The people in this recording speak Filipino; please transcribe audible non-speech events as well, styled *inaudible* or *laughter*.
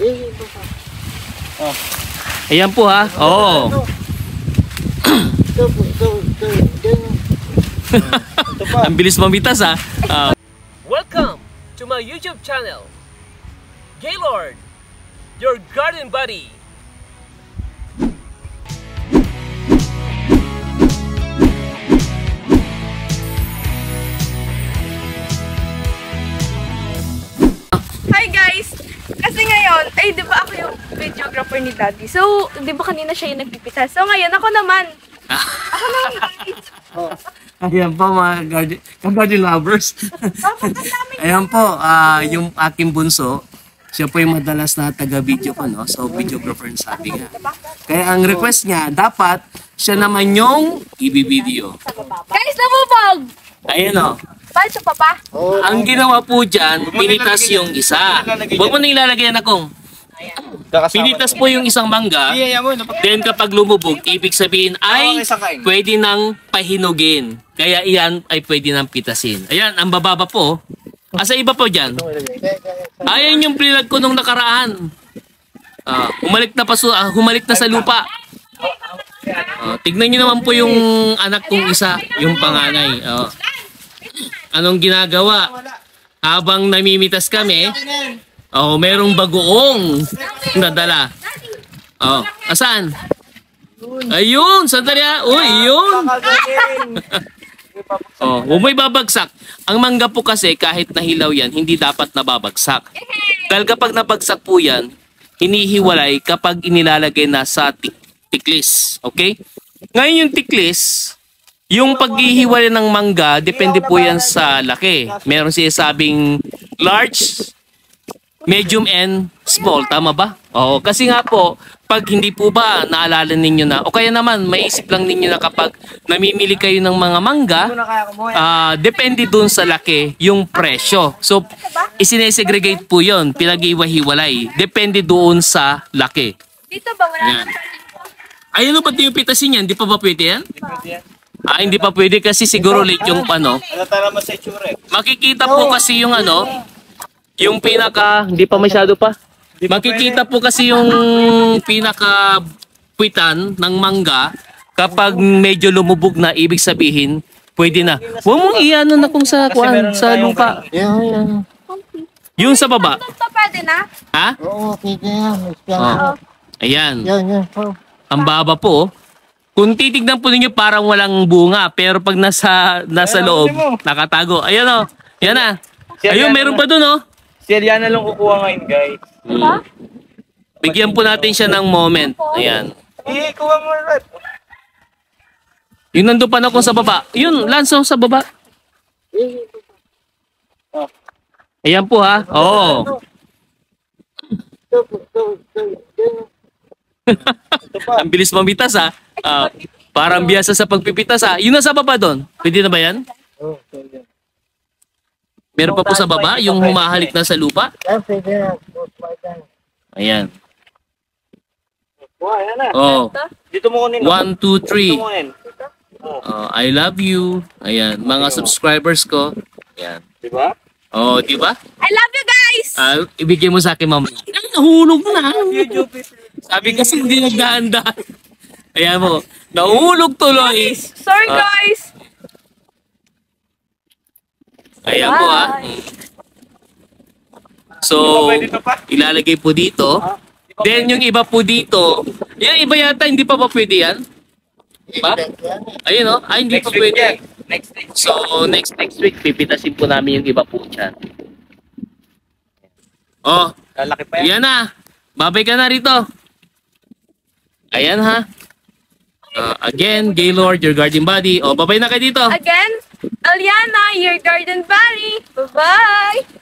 Eh, pa. Ayan po ha. Oo. Ito po, ito, ito. Ito pa. Ang bilis mamitas ha. Ah, Welcome to my YouTube channel, Gaylord, your garden buddy. Hi guys! Ay di ba ako yung videographer ni Daddy. So, di ba kanina siya yung nagpipitas? So ngayon, ako naman. Ako naman guys. *laughs* Ayan po mga garden, garden lovers. *laughs* Ayan po, ah, yung aking bunso, siya po yung madalas na taga-video ko, no? So, videographer ang sabi nga. Kaya ang request niya, dapat siya naman yung i-video. Guys, nabubog! Ayan o. Bal sa papa. Oh, Ang ginawa po dyan, pinitas yung isa. Huwag mo na ilalagay yan akong. Pinitas po yung isang mangga. Then kapag lumubog, ibig sabihin ay pwede nang pahinugin. Kaya iyan ay pwede nang pitasin. Ayan, ang bababa po. Asa iba po dyan? Ayan yung plinag ko nung nakaraan. Ah, humalik na pa ah, humalik na sa lupa. Ah, tignan niyo naman po yung anak kong isa, yung panganay. Ah, anong ginagawa? Habang namimitas kami, oh, merong bagoong nadala. Oh, asan? Ayun, sandali ah. Uy, yun. *laughs* Oh, huwag mo ibabagsak. Ang mangga po kasi kahit nahilaw yan, hindi dapat nababagsak. Dahil kapag nabagsak po yan, hinihiwalay kapag inilalagay na sa tik- tiklis. Okay? Ngayon yung tiklis, yung paghihiwalay ng mangga, depende po yan sa laki. Meron siya sabing large, medium and small. Tama ba? Oo. Kasi nga po, pag hindi po ba naalala ninyo na, o kaya naman, maisip lang ninyo na kapag namimili kayo ng mga mangga, ah depende dun sa laki yung presyo. So, isinesegregate po yon pinag-iwahiwalay. Depende doon sa laki. Dito ba? Wala Yan. Ayun o, ba't yung pitasin yan? Di pa ba pwede yan? Ah, hindi pa pwede kasi siguro late yung ano. Halata naman sa itsura eh. Makikita po kasi yung ano, yung pinaka, hindi pa masyado pa. Makikita po kasi yung pinaka puwitan ng mangga kapag medyo lumubog na, ibig sabihin, pwede na. Huwag mong iano na kung sa, kuan, sa lupa. yan. Yung sa baba. Ito pwede na? Ha? Oo, pwede yan. Oh. Ayan. Yan, yan. Oh. Ang baba po. Kung titignan po ninyo parang walang bunga, pero pag nasa nasa loob, nakatago. Ayan oh. Yan na. Siya, Ayun, meron pa dun oh. Si Eliana lang kukuha ngayon guys. Hmm. Bigyan po natin siya ng moment. Ayan. Eh, kuha mo rin. Yung nandun pa na kung sa baba. Yun, Lanso sa baba. Eh. Ayan po ha. Oo. Dyan. Ang bilis mamitas ha. Ah, parang biyasa sa pagpipitas ha. Yun na sa baba doon. Pwede na ba yan? Oh. Meron pa po sa baba, yung humahalik na sa lupa. Oh. Ayan. Oh. Dito mo kunin. One, two, three. Dito mo kunin. Oh, I love you. Ayan, mga subscribers ko. Ayan. Diba? Oh, di ba? I love you guys! Ah, ibigay mo sa akin, ma'am. Ay, nahulog na. Sabi kasi hindi nagdaan-daan. Ayan mo, nahulog tuloy. Sorry Ah. guys! Ayan po ah. So, ilalagay po dito. Then yung iba po dito, yung iba yata hindi pa pa pwede yan. Ba? Ayun oh, ay hindi pa yan. pwede. Next week. So, next next week, pipitasin po namin yung iba po dyan. Oh, Lalaki pa yan. Yan na. Babay ka na rito. Ayan ha. Uh, again, Gaylord, your guardian body. O, babay na kayo dito. Again, Aliana, your garden buddy. Bye-bye!